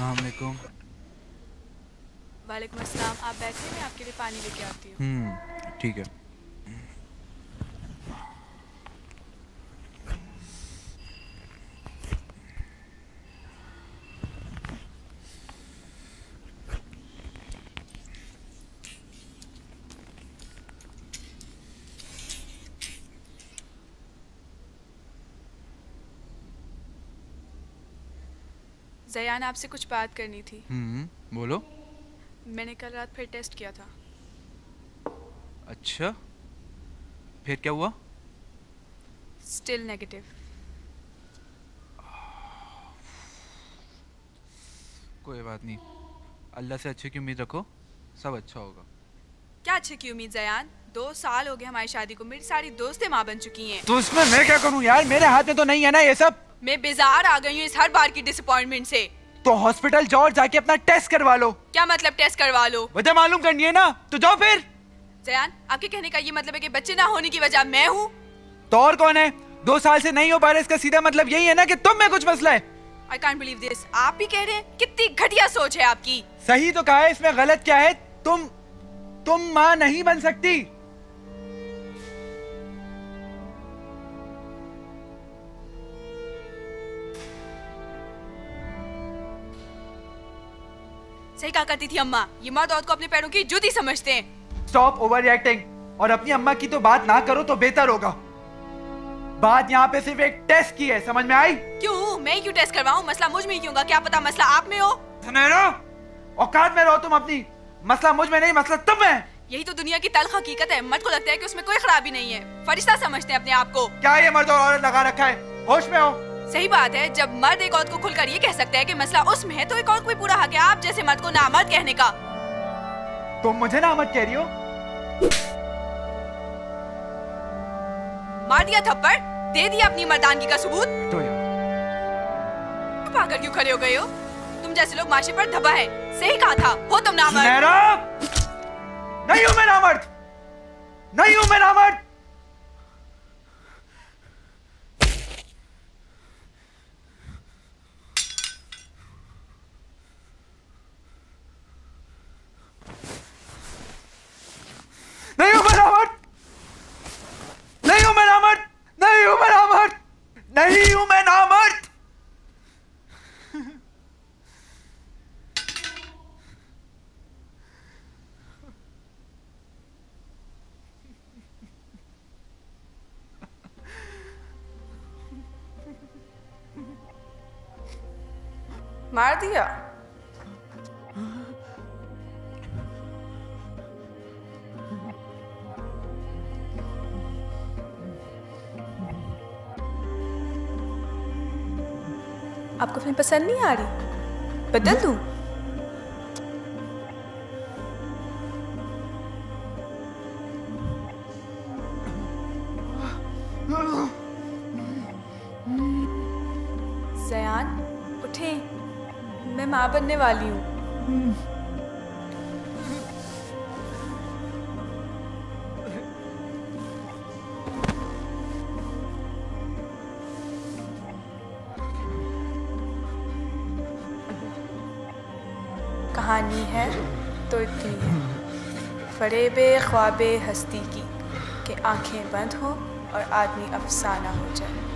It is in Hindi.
अस्सलाम वालेकुम वालेकुम अस्सलाम। आप बैठे मैं आपके लिए पानी लेके आती हूँ। हम्म ठीक है। जयान आपसे कुछ बात करनी थी। हम्म बोलो। मैंने कल रात फिर टेस्ट किया था। अच्छा। फिर क्या हुआ? स्टिल नेगेटिव कोई बात नहीं। अल्लाह से अच्छे की उम्मीद रखो सब अच्छा होगा। क्या अच्छे की उम्मीद जयान? दो साल हो गए हमारी शादी को मेरी सारी दोस्तें माँ बन चुकी हैं। तो इसमें मैं क्या करूँ यार? मेरे हाथ में तो नहीं है ना ये सब। मैं बेजार आ गई हूँ इस हर बार की डिसअपॉइंटमेंट से। तो हॉस्पिटल जाओ और जाके अपना टेस्ट करवा लो। क्या मतलब टेस्ट करवा लो? वजह मालूम करनी है ना? तो जाओ फिर। जयान आपके कहने का ये मतलब है कि बच्चे ना होने की वजह मैं हूँ? तो और कौन है? दो साल से नहीं हो पा रहे इसका सीधा मतलब यही है ना कि तुम में कुछ मसला है। आई कांट बिलीव दिस आप भी कह रहे हैं कितनी घटिया सोच है आपकी। सही तो कहा है इसमें गलत क्या है? तुम तुम माँ नहीं बन सकती। सही कहा करती थी अम्मा। ये मर्द औरत को अपने पैरों की जूती समझते हैं। स्टॉप ओवर रिएक्टिंग और अपनी अम्मा की तो बात ना करो तो बेहतर होगा। बात यहाँ पे सिर्फ़ एक टेस्ट की है समझ में आई? क्यों? मैं क्यों टेस्ट करवाऊं? मसला मुझमें ही क्यों होगा? क्या पता मसला आप में हो? औकात में रहो तुम अपनी। मसला मुझमें नहीं मसला तुम में। है। यही तो दुनिया की तल्ख हकीकत है। मर्द को लगता है कि उसमें कोई खराबी नहीं है। फरिश्ता समझते हैं अपने आप को। क्या ये मर्द और औरत लगा रखा है? होश में हो। सही बात है जब मर्द एक औरत को खुलकर ये कह सकता है कि मसला उसमें है तो एक औरत को भी पूरा हक है आप जैसे मर्द को नामर्द कहने का। तुम मुझे ना मत कह रही हो? मार दिया थप्पड़ दे दिया अपनी मर्दानगी का सबूत। तो यार। चुप क्यों खड़े हो गए हो? तुम जैसे लोग माशे पर धब्बा है। सही कहा था हो तुम नामर्द। नहीं हूँ मैं नामर्द! नहीं हूँ मैं नामर्द! मार दिया। आपको फ़िल्म पसंद नहीं आ रही? बदल दूँ? जयान उठे। मैं माँ बनने वाली हूँ। कहानी है तो इतनी है। फरेबे ख्वाबे हस्ती की, कि आँखें बंद हो और आदमी अफसाना हो जाए।